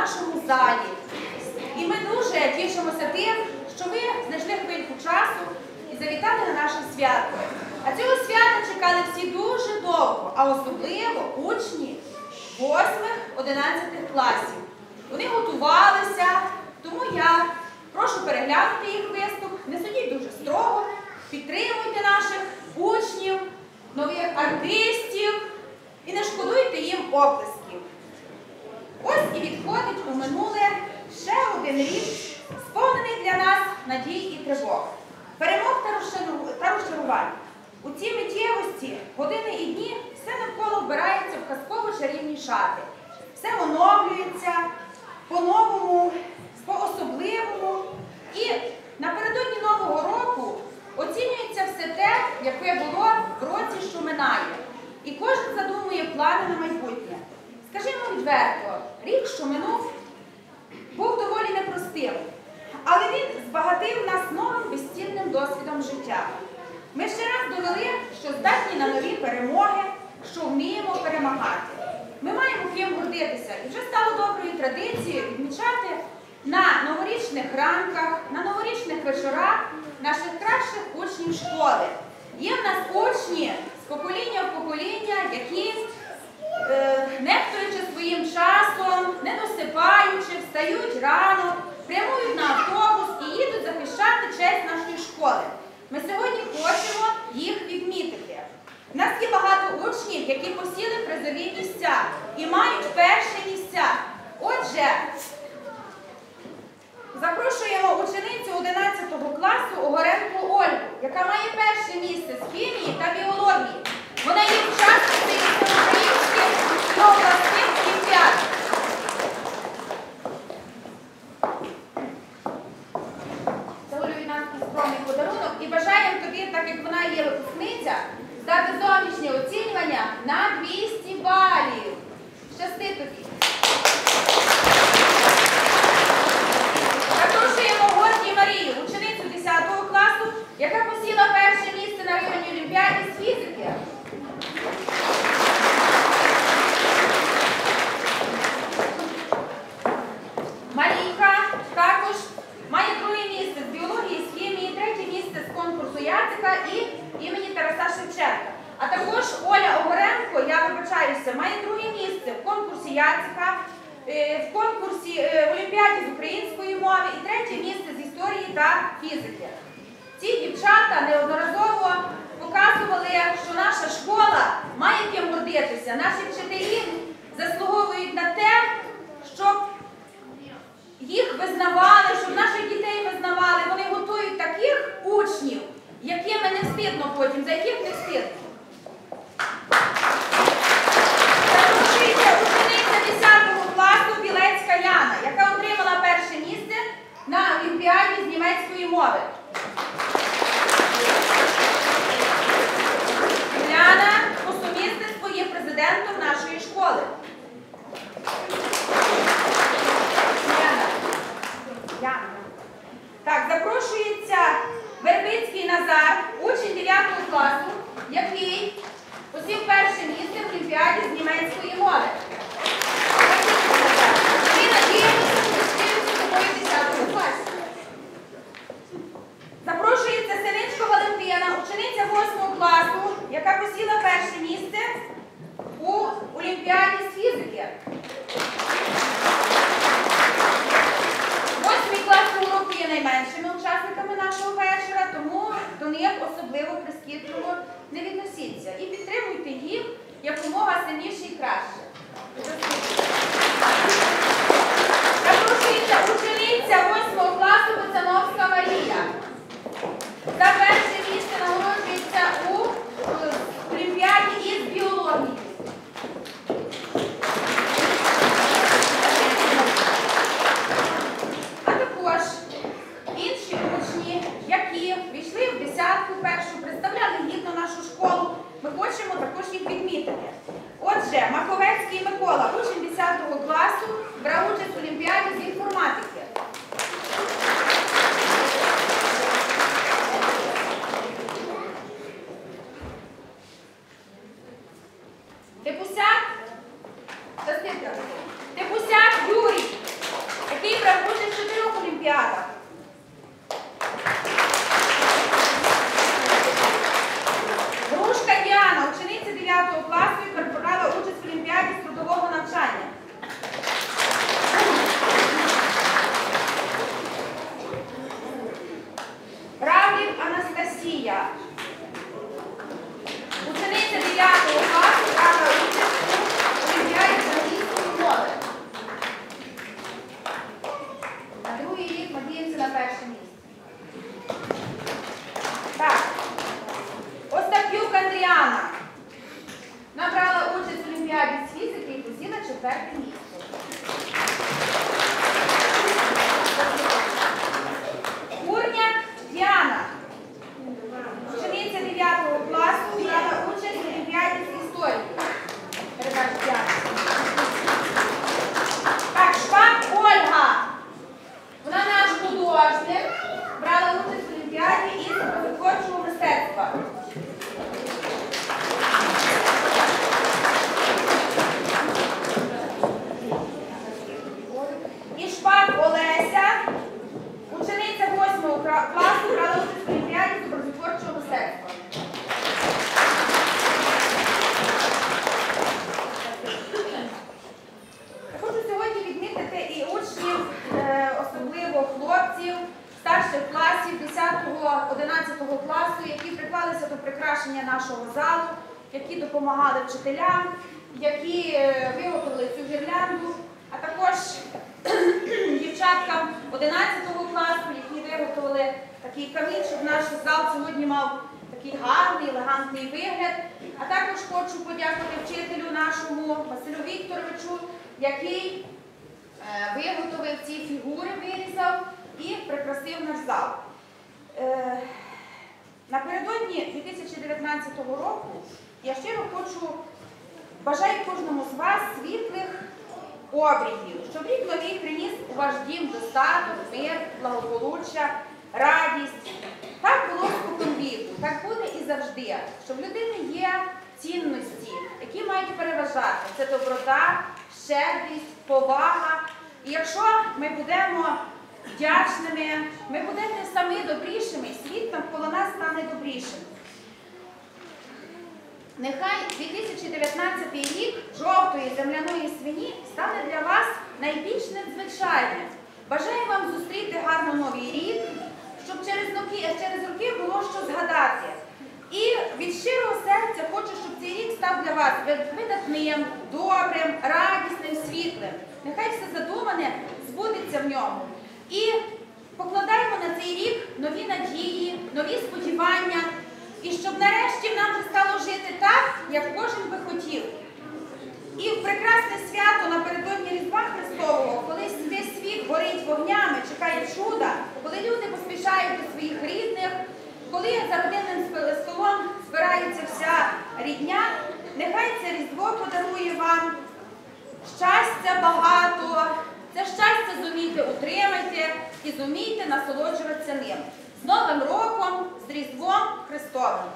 нашому залі. І ми дуже тішимося тим, що ви знайшли хвильку часу і завітали на наше свято. А цього свята чекали всі дуже довго, а особливо учні 8-11 класів. Вони готувалися, тому я прошу переглянути їх виступ, не судіть дуже строго, підтримуйте наших учнів, нових артистів і не шкодуйте їм оплесків. І відходить у минуле ще один рік, сповнений для нас надій і тривог, перемог та розчарувань. У цій миттєвості, години і дні, все навколо вбирається в казково чарівні шати. Все оновлюється по-новому, по-особливому. І напередодні Нового року оцінюється все те, яке було в році, що минає. І кожен задумує плани на майбутнє. Скажімо відверто, рік, що минув, був доволі непростим, але він збагатив нас новим безцінним досвідом життя. Ми ще раз довели, що здатні на нові перемоги, що вміємо перемагати. Ми маємо ким гордитися і вже стало доброю традицією відмічати на новорічних ранках, на новорічних вечорах наших кращих учнів школи. Є в нас учні з покоління в покоління, які нехтуючи своїм часом, не досипаючи, встають рано, прямують на автобус і їдуть захищати честь нашої школи. Ми сьогодні хочемо їх відмітити. У нас є багато учнів, які посіли призові місця і мають перші місця. Отже, запрошуємо ученицю 11 класу Огоренку Ольгу, яка має перше місце з хімії та біології. Вона є учасницею Це Олю від нас скромний подарунок і бажаємо тобі, так як вона є випускниця, здати зовнішнє оцінювання на 200 балів. Щасти тобі! Запрошуємо Марію, ученицю 10 класу, яка посіла перше місце на районній олімпіаді фізики. Марійка також має друге місце з біології, з хімії, третє місце з конкурсу Яцика і імені Тараса Шевченка. А також Оля Огоренко, я вибачаюся, має друге місце в конкурсі Яцика, е, в конкурсі е, в Олімпіаді з української мови і третє місце з історії та фізики. Ці дівчата неодноразово показували, що наша школа має ким гордитися. Наші вчителі заслуговують на те, щоб їх визнавали, щоб наших дітей визнавали. Вони готують таких учнів, якими мене стидно потім, за яких не встидно. Запрошується учениця 10 класу Білецька Яна, яка отримала перше місце на Олімпіаді з німецької мови. Уляна по сумісництву є президентом нашої школи. Яна. Яна. Так, запрошується Вербицький Назар, учень 9 класу, який посів перше місце в Олімпіаді з німецької мови. Ми надіємося, що зустрінемося з тобою в 10 класі. Запрошується Синичко Валентина, учениця 8 класу, яка посіла перше місце у Олімпіаді з фізики. Восьмий клас урок є найменшими учасниками нашого вечора, тому до них прискіпливо не відносіться. І підтримуйте їх якомога сильніше і краще. Запрошується учениця 8 класу Боцановська Марія. За перше місце нагороджується у е, Олімпіаді із біології. А також інші учні, які війшли в десятку першу, представляли гідно нашу школу, ми хочемо також їх відмітити. Отже, Маковецький Микола, учень 10 класу, брав участь в Олімпіаді з інформатики. Типусяк, Частинка. Типусяк Юрій, четверте місце. Курняк Діана. Учениця 9 класу брала участь в Олімпіаді з історії. Передача Діана. Так, Шпак Ольга. Вона наш художник. Брала участь в Олімпіаді із творчого мистецтва. І Шпак Олеся, учениця 8 кра- класу, брала участь в Олімпіаді з образотворчого мистецтва. Я Хочу сьогодні відмітити і учнів, е, особливо хлопців старших класів 10-11 класу, які приклалися до нашого залу, які допомагали вчителям, які е, виготовили цю гірлянду, а також дівчаткам 11 класу, які виготовили такий камінь, щоб наш зал сьогодні мав такий гарний, елегантний вигляд. А також хочу подякувати вчителю нашому Василю Вікторовичу, який е, виготовив ці фігури, вирізав і прикрасив наш зал. Напередодні 2019 року я щиро хочу, бажаю кожному з вас світлих обріхів, щоб рік новий приніс у ваш дім достаток, мир, благополуччя, радість. Так було спокон віку, так буде і завжди, що в людини є цінності, які мають переважати. Це доброта, щедрість, повага. І якщо ми будемо вдячними, ми будемо самі добрішими, світ навколо нас стане добрішим. Нехай 2019 рік жовтої земляної свині стане для вас найбільш надзвичайним. Бажаю вам зустріти гарно новий рік, щоб через роки, через роки було що згадати. І від щирого серця хочу, щоб цей рік став для вас видатним, добрим, радісним, світлим. Нехай все задумане збудеться в ньому. І покладаємо на цей рік нові надії, нові сподівання. І щоб нарешті нам стало жити так, як кожен би хотів. І в прекрасне свято напередодні Різдва Христового, коли весь світ горить вогнями, чекає чуда, коли люди поспішають до своїх рідних, коли за родинним столом збирається вся рідня, нехай це Різдво подарує вам щастя багато. Це щастя зумійте утримайте і зумійте насолоджуватися ним. З Новим роком, з Різдвом Христовим!